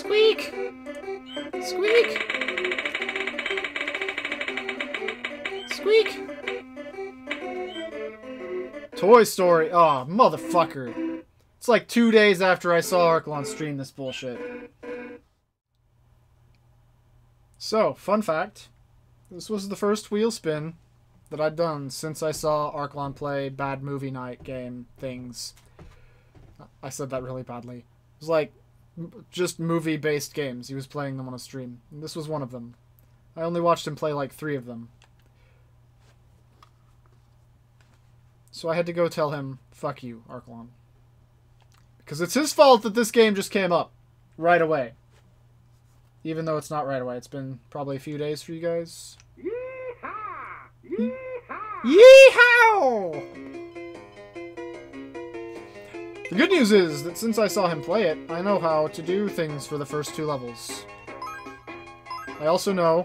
Squeak! Squeak! Squeak! Toy Story. Oh, motherfucker. It's like two days after I saw Arklon stream this bullshit. So, fun fact. This was the first wheel spin that I'd done since I saw Arklon play Bad Movie Night game things. I said that really badly. It was like just movie based games. He was playing them on a stream. And this was one of them. I only watched him play like three of them. So I had to go tell him, fuck you, Arklon. Because it's his fault that this game just came up right away. Even though it's not right away. It's been probably a few days for you guys. Yeehaw! Hmm. The good news is that since I saw him play it, I know how to do things for the first two levels. I also know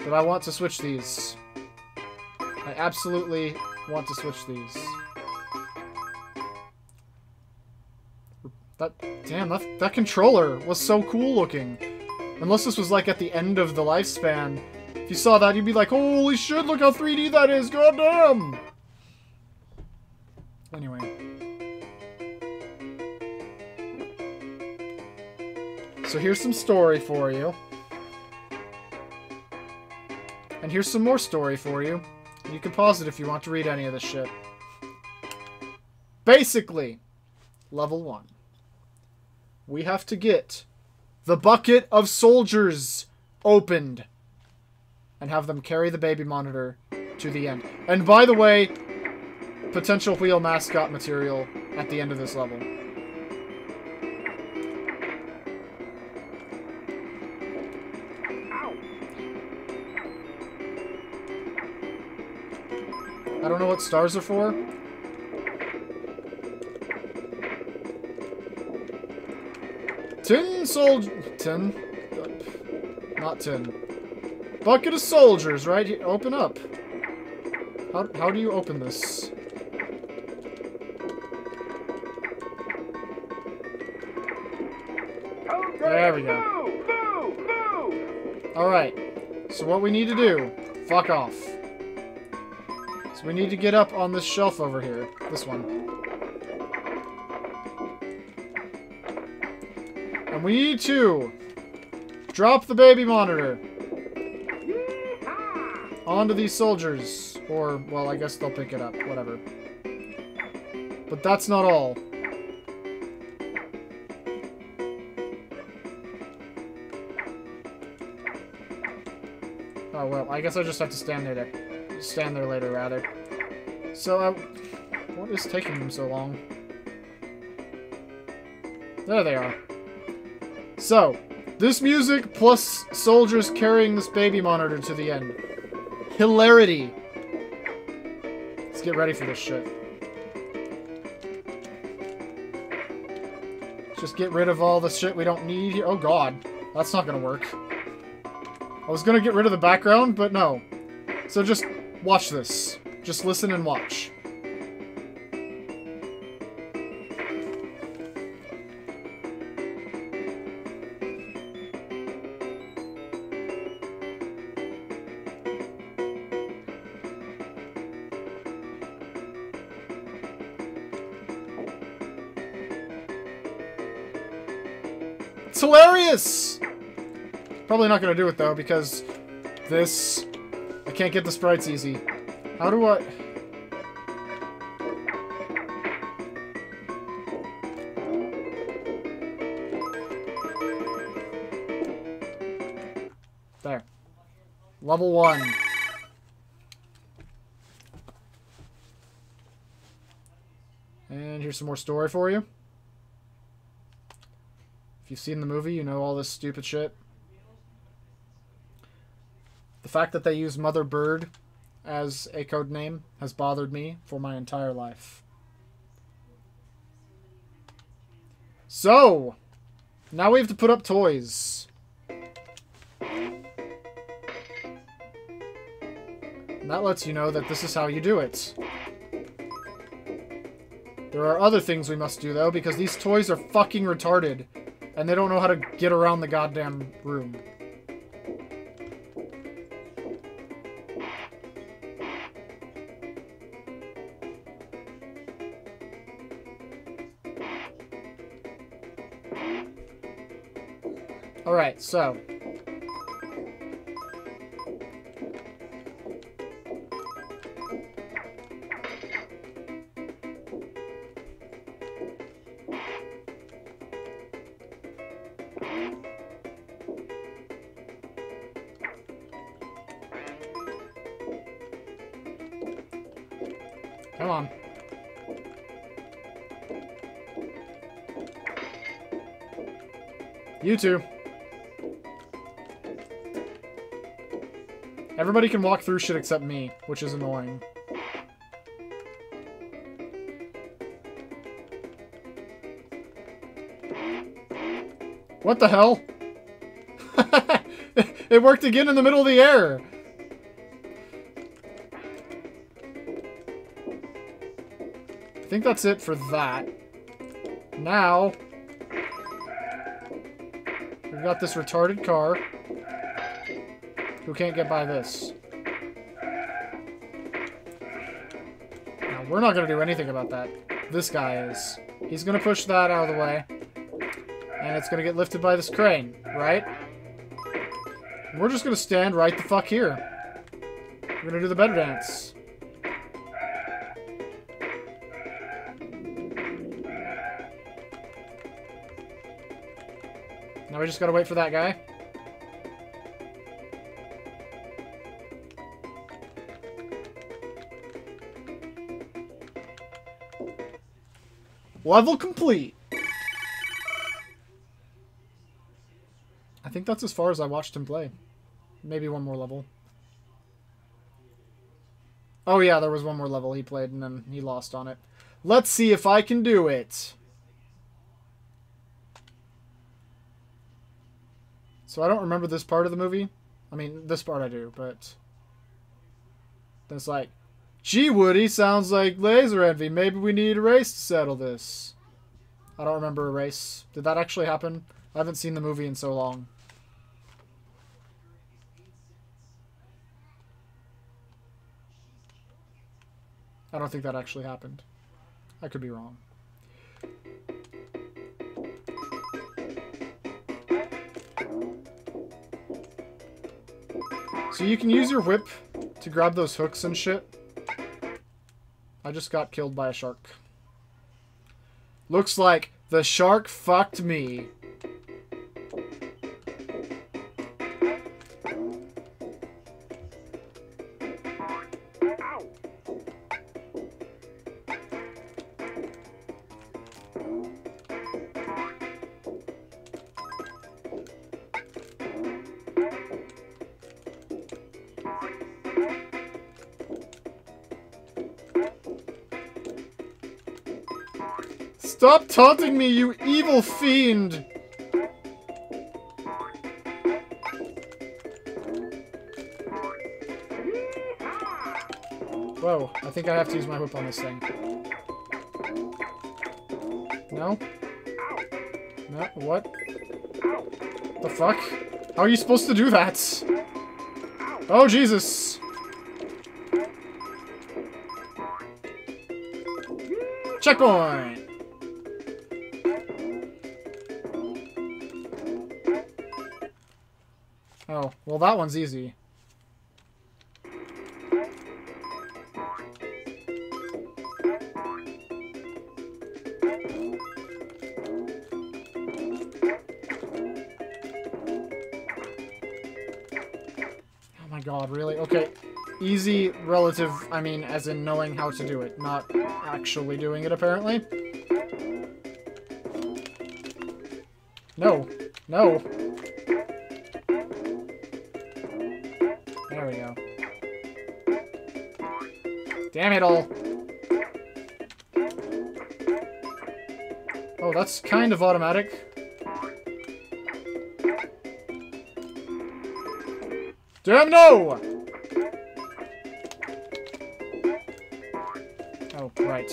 that I want to switch these. I absolutely want to switch these. That, damn, that, that controller was so cool looking. Unless this was like at the end of the lifespan, if you saw that, you'd be like, holy shit, look how 3D that is, goddamn! Anyway. So here's some story for you. And here's some more story for you. You can pause it if you want to read any of this shit. Basically, level 1. We have to get the bucket of soldiers opened and have them carry the baby monitor to the end. And by the way, potential wheel mascot material at the end of this level. I don't know what stars are for. Tin soldier... Tin? Not tin. Bucket of soldiers, right here. Open up. How, how do you open this? There we go. Alright. So what we need to do... Fuck off. We need to get up on this shelf over here. This one. And we need to... Drop the baby monitor onto these soldiers. Or, well, I guess they'll pick it up. Whatever. But that's not all. Oh, well, I guess I just have to stand there stand there later, rather. So, uh, what is taking them so long? There they are. So, this music plus soldiers carrying this baby monitor to the end. Hilarity. Let's get ready for this shit. Just get rid of all the shit we don't need here. Oh god. That's not gonna work. I was gonna get rid of the background, but no. So just watch this. Just listen and watch. It's hilarious! Probably not gonna do it though, because this... Can't get the sprites easy. How do I... There. Level 1. And here's some more story for you. If you've seen the movie, you know all this stupid shit. The fact that they use Mother Bird as a code name has bothered me for my entire life. So, now we have to put up toys. And that lets you know that this is how you do it. There are other things we must do, though, because these toys are fucking retarded. and they don't know how to get around the goddamn room. Alright, so. Come on. You two. Everybody can walk through shit except me, which is annoying. What the hell? it worked again in the middle of the air. I think that's it for that. Now, we've got this retarded car who can't get by this. Now, we're not going to do anything about that. This guy is. He's going to push that out of the way. And it's going to get lifted by this crane, right? We're just going to stand right the fuck here. We're going to do the better dance. Now we just gotta wait for that guy. Level complete. I think that's as far as I watched him play. Maybe one more level. Oh yeah, there was one more level he played and then he lost on it. Let's see if I can do it. So I don't remember this part of the movie. I mean, this part I do, but... It's like, Gee, Woody, sounds like laser envy. Maybe we need a race to settle this. I don't remember a race. Did that actually happen? I haven't seen the movie in so long. I don't think that actually happened. I could be wrong. So you can use your whip to grab those hooks and shit. I just got killed by a shark. Looks like the shark fucked me. Stop taunting me, you evil fiend! Whoa, I think I have to use my whip on this thing. No? No, what? The fuck? How are you supposed to do that? Oh, Jesus! Checkpoint! Well that one's easy. Oh my god, really? Okay. Easy relative, I mean, as in knowing how to do it, not actually doing it, apparently. No. No. Damn it all. Oh, that's kind of automatic. Damn no! Oh, right.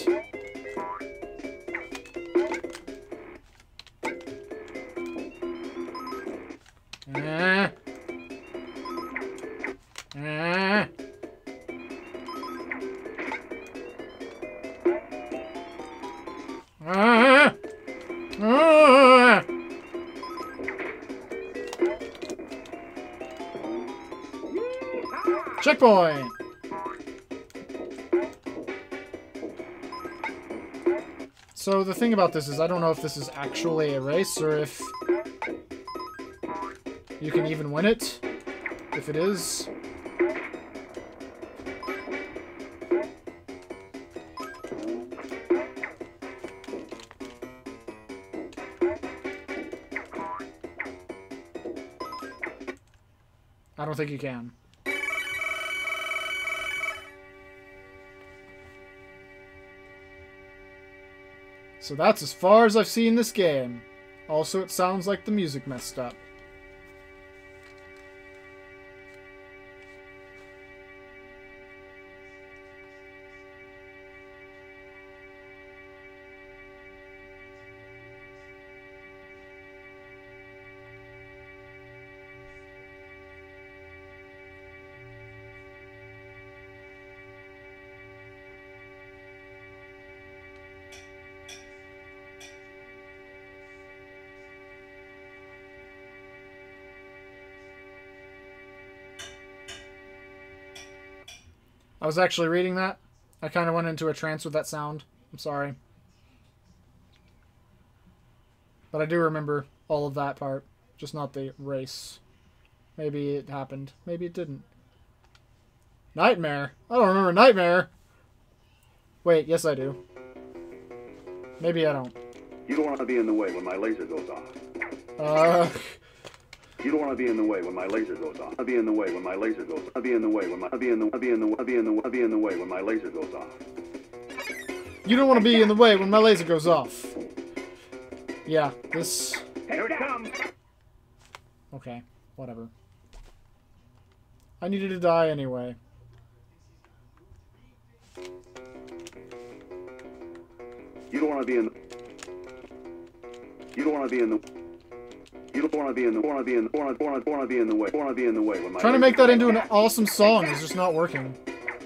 Checkpoint! So the thing about this is I don't know if this is actually a race or if you can even win it. If it is. I don't think you can. So that's as far as I've seen this game. Also, it sounds like the music messed up. I was actually reading that. I kind of went into a trance with that sound. I'm sorry. But I do remember all of that part, just not the race. Maybe it happened. Maybe it didn't. Nightmare? I don't remember Nightmare. Wait, yes I do. Maybe I don't. You don't want to be in the way when my laser goes off. Uh, You don't want to be in the way when my laser goes off. I'll be in the way when my laser goes. I'll be in the way when my. I'll be in the. I'll be in the. I'll be in the. I'll be in the way when my laser goes off. you don't want to be in the way when my laser goes off. Yeah, this... Here it comes. Okay, whatever. I needed to die anyway. You don't want to be in. The, you don't want to be in the. You don't want to be in the. Want to be in. the- Want to. Want to. Want to be in the way. Want to be in the way when my. Trying to make that into an awesome song is just not working.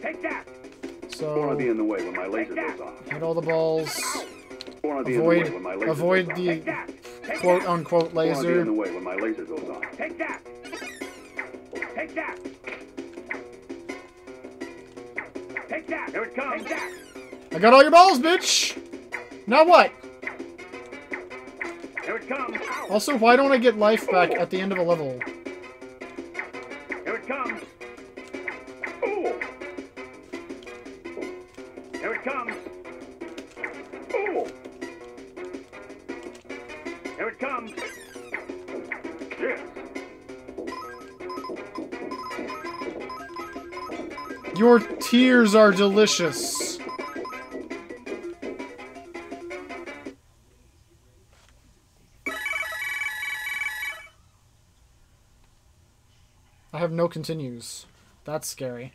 Take that. Want to So, be in the way when my laser goes off. hit all the balls. Want to be in the way Avoid, when my laser avoid goes the off. quote unquote Want to be in laser. the way when my laser goes off. Take that! Take that! Take that! Here it comes. Take that! I got all your balls, bitch! Now what? Here it comes. Also, why don't I get life back at the end of a level? Here it comes. Ooh. Here it comes. Ooh. Here it comes. Yes. Your tears are delicious. No continues. That's scary.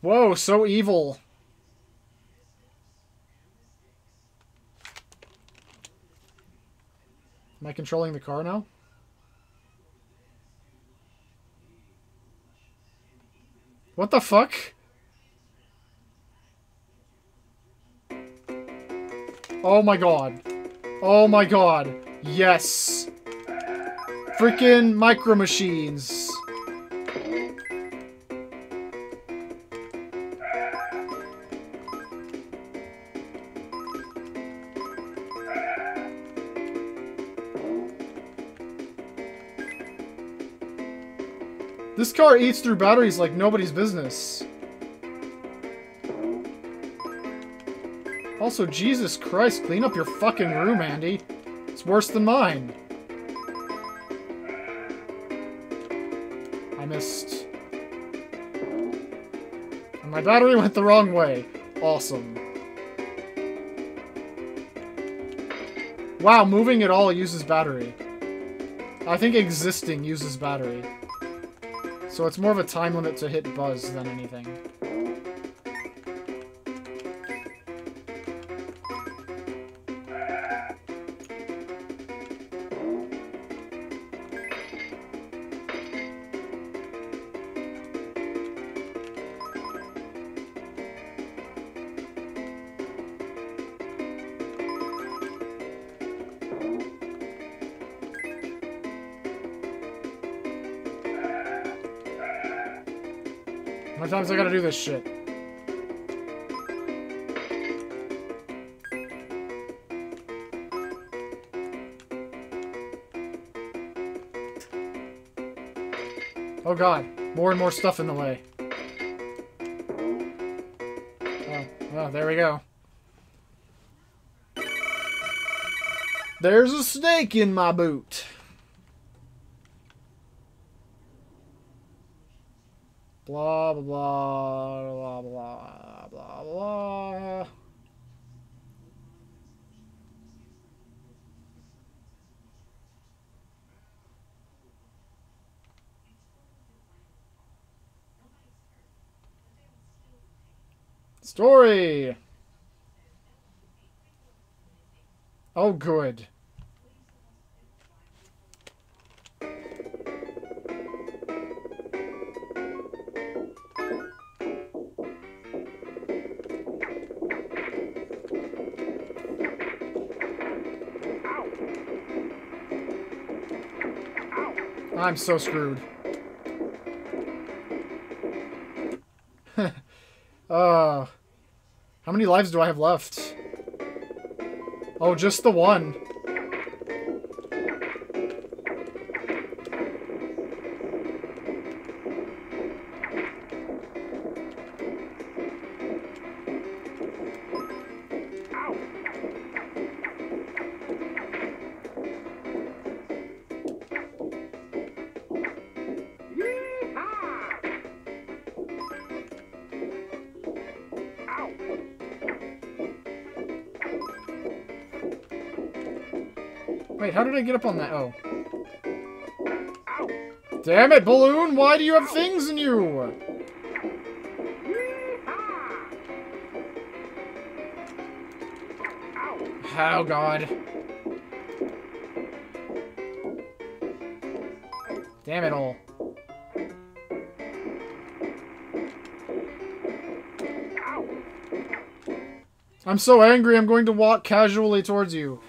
Whoa, so evil. Am I controlling the car now? What the fuck? Oh my god. Oh my god. Yes. Freaking micro machines. Eats through batteries like nobody's business. Also, Jesus Christ, clean up your fucking room, Andy. It's worse than mine. I missed. And my battery went the wrong way. Awesome. Wow, moving at all uses battery. I think existing uses battery. So it's more of a time limit to hit buzz than anything. Many times I gotta do this shit? Oh god, more and more stuff in the way. Oh, oh, there we go. There's a snake in my boot. Blah, blah, blah, blah, blah, blah. Story! Oh, good. I'm so screwed. uh, how many lives do I have left? Oh, just the one. Wait, how did I get up on that? Oh. Damn it, Balloon! Why do you have things in you? Oh, God. Damn it all. I'm so angry, I'm going to walk casually towards you.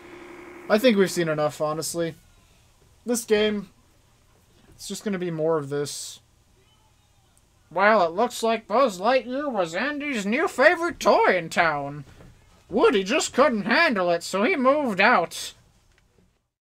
I think we've seen enough, honestly. This game, it's just going to be more of this. Well, it looks like Buzz Lightyear was Andy's new favorite toy in town. Woody just couldn't handle it, so he moved out.